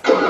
Come